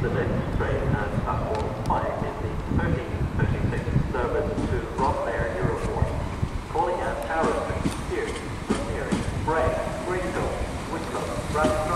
The next train at platform 5 is the 1336 service to Rosslare Europort. Calling at Street, Pearse, Mary, Bray, Greystone, Wicklow, Bradstone,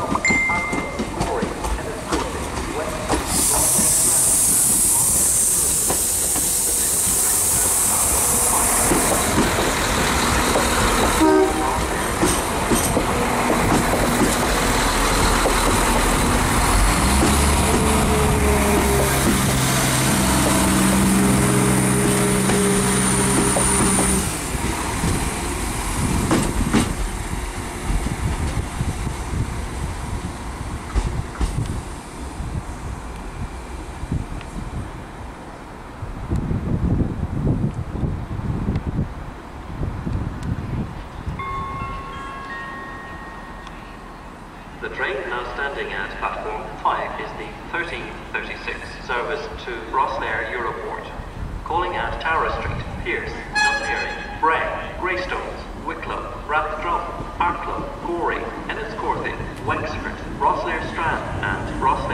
The train now standing at platform 5 is the 1336 service to Rosslare Europort, calling at Tara Street, Pearse, Dunleary, Bray, Greystones, Wicklow, Rathdrum, Arklow, Gorey, Enniscorthy, Wexford, Rosslare Strand and Rosslare